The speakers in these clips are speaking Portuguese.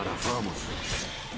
Vambora, vamos.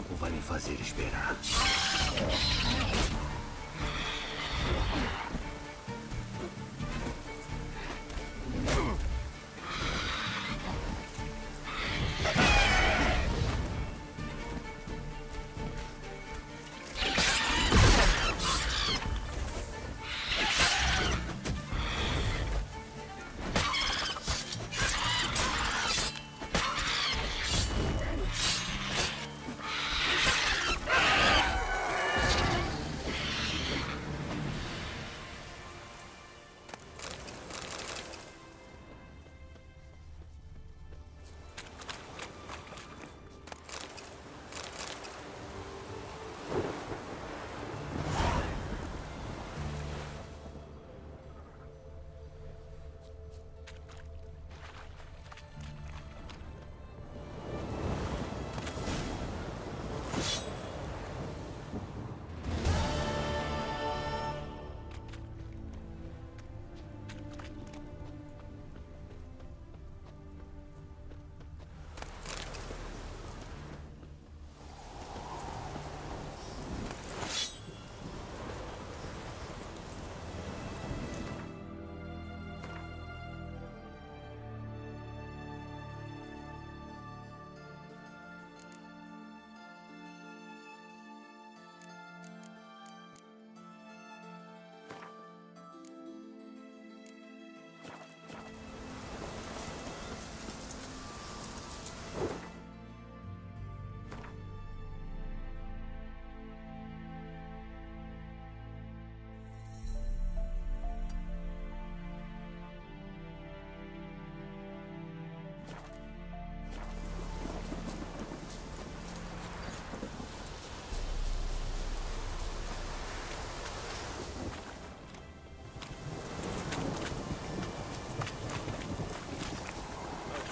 Tempo vai me fazer esperar?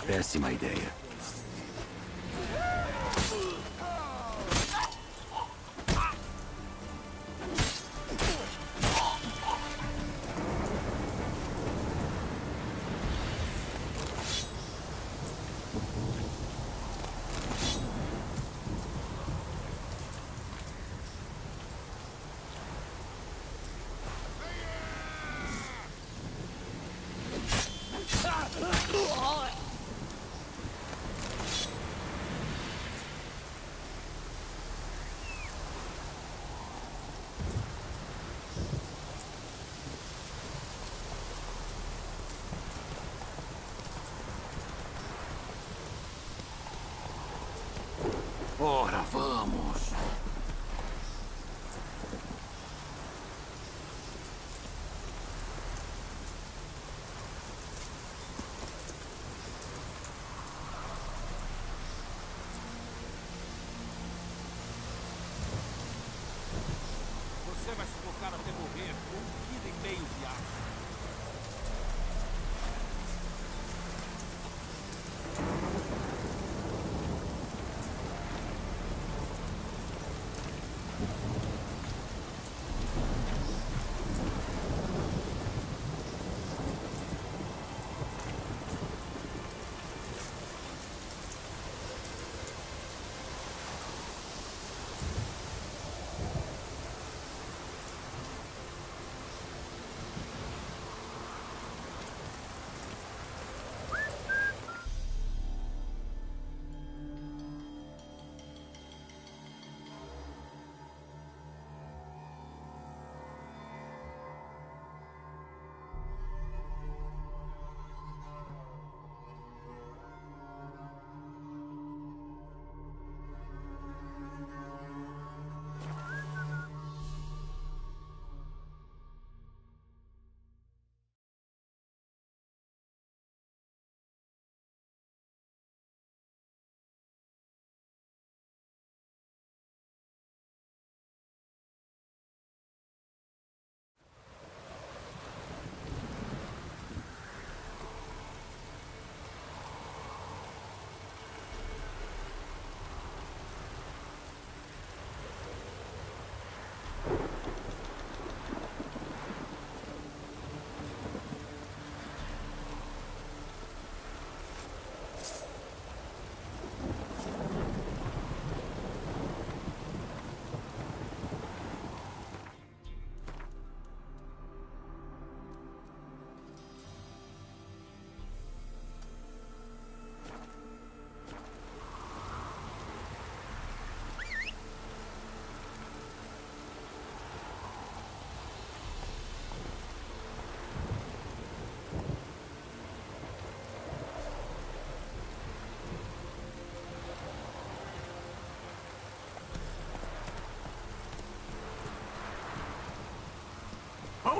Péssima ideia.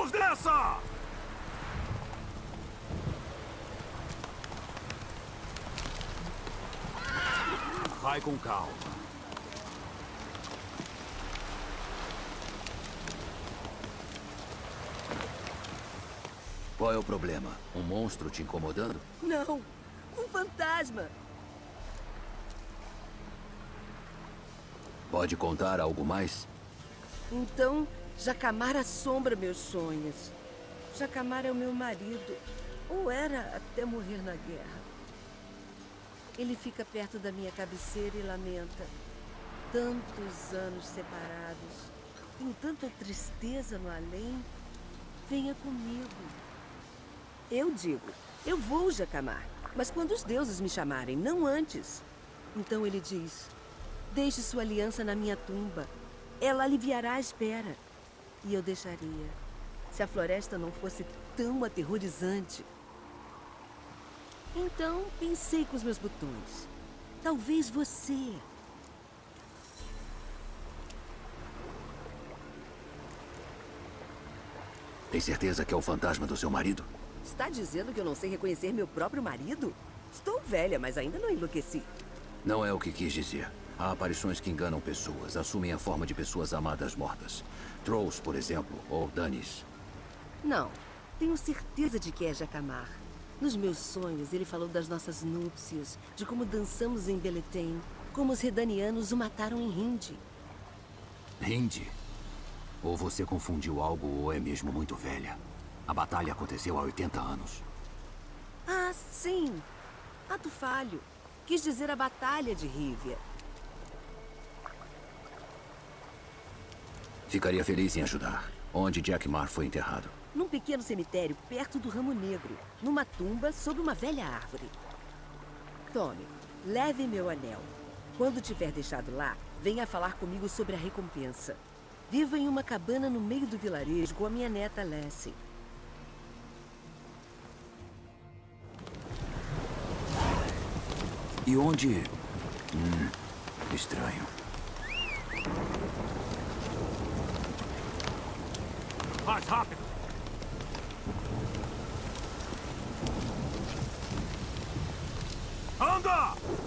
Vamos nessa! Vai com calma. Qual é o problema? Um monstro te incomodando? Não, um fantasma. Pode contar algo mais? Então, Jacamar assombra meus sonhos. Jacamar é o meu marido. Ou era até morrer na guerra. Ele fica perto da minha cabeceira e lamenta. Tantos anos separados. Tenho tanta tristeza no além. Venha comigo. Eu digo, eu vou, Jacamar. Mas quando os deuses me chamarem, não antes. Então ele diz: Deixe sua aliança na minha tumba. Ela aliviará a espera. E eu deixaria. Se a floresta não fosse tão aterrorizante. Então, pensei com os meus botões. Talvez você. Tem certeza que é o fantasma do seu marido? Está dizendo que eu não sei reconhecer meu próprio marido? Estou velha, mas ainda não enlouqueci. Não é o que quis dizer. Há aparições que enganam pessoas, assumem a forma de pessoas amadas mortas. Trolls, por exemplo, ou Danis. Não, tenho certeza de que é Jacamar. Nos meus sonhos, ele falou das nossas núpcias, de como dançamos em Beleten, como os redanianos o mataram em Hindi. Hindi? Ou você confundiu algo ou é mesmo muito velha. A batalha aconteceu há 80 anos. Ah, sim. Ato falho. Quis dizer a Batalha de Rívia. Ficaria feliz em ajudar. Onde Jack Mar foi enterrado? Num pequeno cemitério perto do Ramo Negro, numa tumba sob uma velha árvore. Tome, leve meu anel. Quando tiver deixado lá, venha falar comigo sobre a recompensa. Vivo em uma cabana no meio do vilarejo com a minha neta Lessie. E onde... Hum, estranho. hot topic. Hunger!